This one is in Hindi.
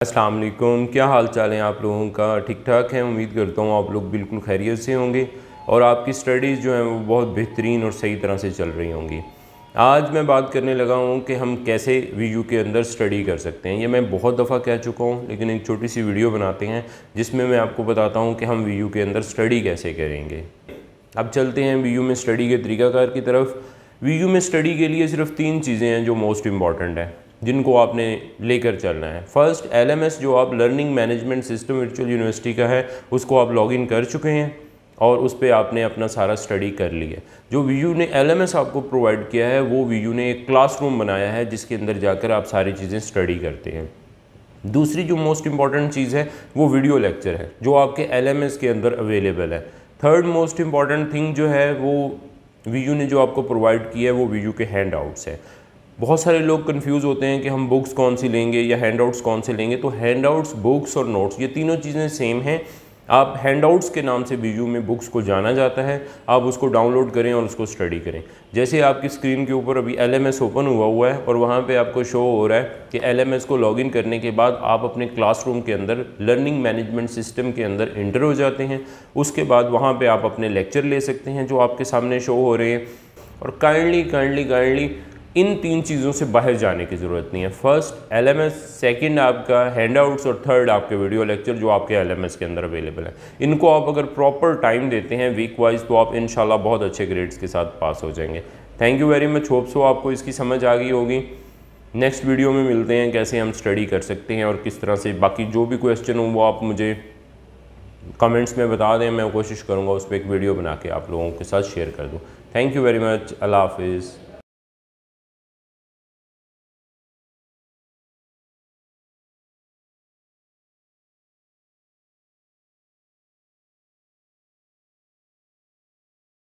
अस्सलाम वालेकुम, क्या हाल चाल है आप लोगों का? ठीक ठाक है? उम्मीद करता हूँ आप लोग बिल्कुल खैरियत से होंगे और आपकी स्टडीज़ जो हैं वो बहुत बेहतरीन और सही तरह से चल रही होंगी। आज मैं बात करने लगा हूँ कि हम कैसे वीयू के अंदर स्टडी कर सकते हैं। ये मैं बहुत दफ़ा कह चुका हूँ, लेकिन एक छोटी सी वीडियो बनाते हैं, जिसमें मैं आपको बताता हूँ कि हम वीयू के अंदर स्टडी कैसे करेंगे। अब चलते हैं वीयू में स्टडी के तरीक़ाकार की तरफ़। वीयू में स्टडी के लिए सिर्फ़ तीन चीज़ें हैं जो मोस्ट इंपॉर्टेंट है। जिनको आपने लेकर चलना है। फ़र्स्ट एलएमएस जो आप learning management system virtual university का है, उसको आप लॉगिन कर चुके हैं और उस पर आपने अपना सारा स्टडी कर लिया। जो वीयू ने एलएमएस आपको प्रोवाइड किया है, वो वीयू ने एक क्लासरूम बनाया है, जिसके अंदर जाकर आप सारी चीज़ें स्टडी करते हैं। दूसरी जो मोस्ट इंपॉर्टेंट चीज़ है, वो वीडियो लेक्चर है, जो आपके एलएमएस के अंदर अवेलेबल है। थर्ड मोस्ट इंपॉर्टेंट थिंग जो है, वो वीयू ने जो आपको प्रोवाइड किया है, वो वीयू के हैंड आउट्स है। बहुत सारे लोग कंफ्यूज होते हैं कि हम बुक्स कौन सी लेंगे या हैंडआउट्स कौन से लेंगे तो हैंडआउट्स बुक्स और नोट्स ये तीनों चीज़ें सेम हैं। आप हैंडआउट्स के नाम से वीडियो में बुक्स को जाना जाता है, आप उसको डाउनलोड करें और उसको स्टडी करें। जैसे आपकी स्क्रीन के ऊपर अभी एलएमएस ओपन हुआ हुआ है और वहाँ पे आपको शो हो रहा है कि एलएमएस को लॉगिन करने के बाद आप अपने क्लासरूम के अंदर लर्निंग मैनेजमेंट सिस्टम के अंदर इंटर हो जाते हैं। उसके बाद वहाँ पर आप अपने लेक्चर ले सकते हैं जो आपके सामने शो हो रहे हैं। और काइंडली काइंडली काइंडली इन तीन चीज़ों से बाहर जाने की ज़रूरत नहीं है। First L M S second आपका हैंड आउट्स और थर्ड आपके वीडियो लेक्चर जो आपके एल एम एस के अंदर अवेलेबल है। इनको आप अगर प्रॉपर टाइम देते हैं वीक वाइज तो आप इन बहुत अच्छे ग्रेड्स के साथ पास हो जाएँगे। Thank you very much hope so आपको इसकी समझ आ गई होगी। नेक्स्ट वीडियो में मिलते हैं, कैसे हम स्टडी कर सकते हैं और किस तरह से बाकी जो भी क्वेश्चन हो, वो आप मुझे कमेंट्स में बता दें। मैं कोशिश करूँगा उस पर एक वीडियो बना के आप लोगों के साथ शेयर कर दूँ। थैंक यू वेरी मच अल्लाह हाफिज़।